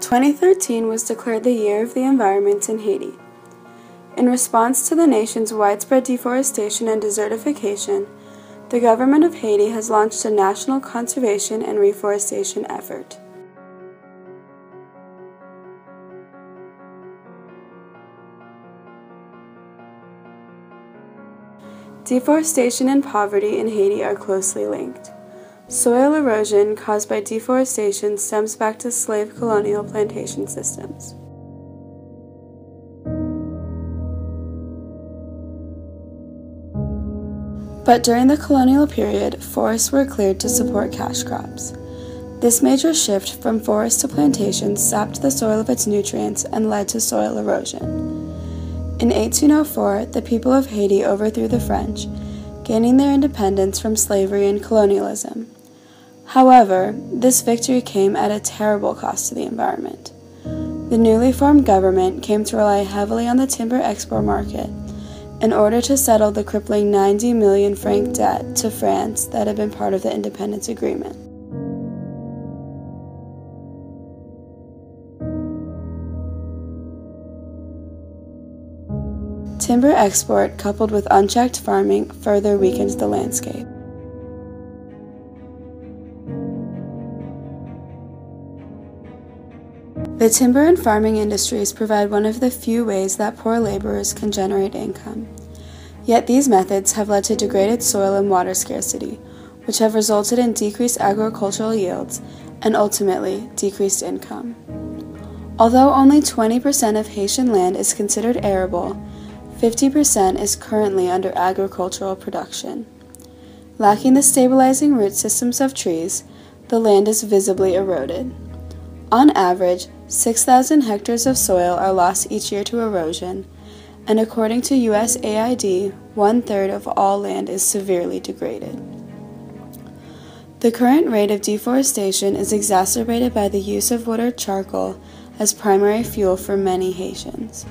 2013 was declared the Year of the Environment in Haiti. In response to the nation's widespread deforestation and desertification, the government of Haiti has launched a national conservation and reforestation effort. Deforestation and poverty in Haiti are closely linked. Soil erosion caused by deforestation stems back to slave colonial plantation systems. But during the colonial period, forests were cleared to support cash crops. This major shift from forests to plantations sapped the soil of its nutrients and led to soil erosion. In 1804, the people of Haiti overthrew the French, gaining their independence from slavery and colonialism. However, this victory came at a terrible cost to the environment. The newly formed government came to rely heavily on the timber export market in order to settle the crippling 90 million franc debt to France that had been part of the independence agreement. Timber export coupled with unchecked farming further weakened the landscape. The timber and farming industries provide one of the few ways that poor laborers can generate income. Yet these methods have led to degraded soil and water scarcity, which have resulted in decreased agricultural yields and ultimately decreased income. Although only 20% of Haitian land is considered arable, 50% is currently under agricultural production. Lacking the stabilizing root systems of trees, the land is visibly eroded. On average, 6,000 hectares of soil are lost each year to erosion, and according to USAID, one third of all land is severely degraded. The current rate of deforestation is exacerbated by the use of wood or charcoal as primary fuel for many Haitians.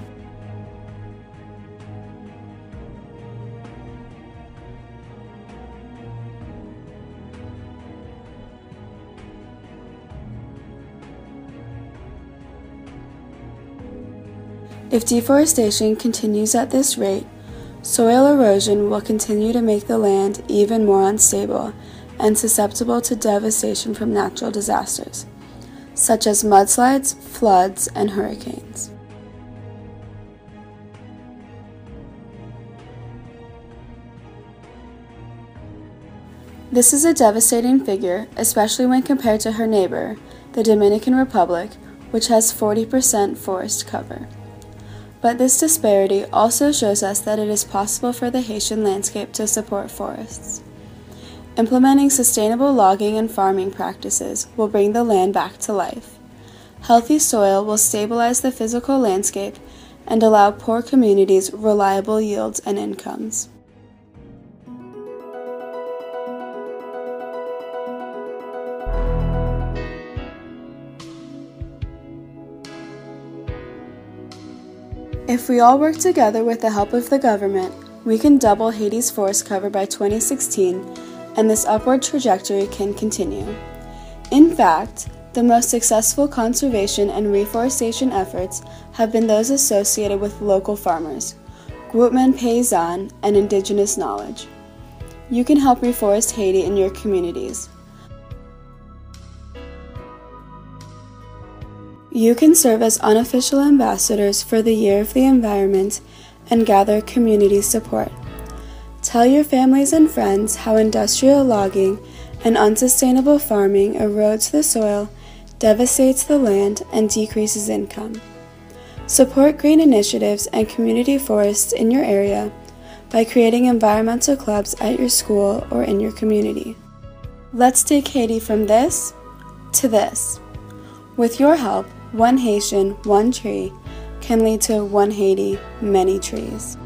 If deforestation continues at this rate, soil erosion will continue to make the land even more unstable and susceptible to devastation from natural disasters, such as mudslides, floods, and hurricanes. This is a devastating figure, especially when compared to her neighbor, the Dominican Republic, which has 40% forest cover. But this disparity also shows us that it is possible for the Haitian landscape to support forests. Implementing sustainable logging and farming practices will bring the land back to life. Healthy soil will stabilize the physical landscape and allow poor communities reliable yields and incomes. If we all work together with the help of the government, we can double Haiti's forest cover by 2016, and this upward trajectory can continue. In fact, the most successful conservation and reforestation efforts have been those associated with local farmers, Groupement Paysan, and indigenous knowledge. You can help reforest Haiti in your communities. You can serve as unofficial ambassadors for the Year of the Environment and gather community support. Tell your families and friends how industrial logging and unsustainable farming erodes the soil, devastates the land, and decreases income. Support green initiatives and community forests in your area by creating environmental clubs at your school or in your community. Let's take Haiti from this to this. With your help, one Haitian, one tree can lead to one Haiti, many trees.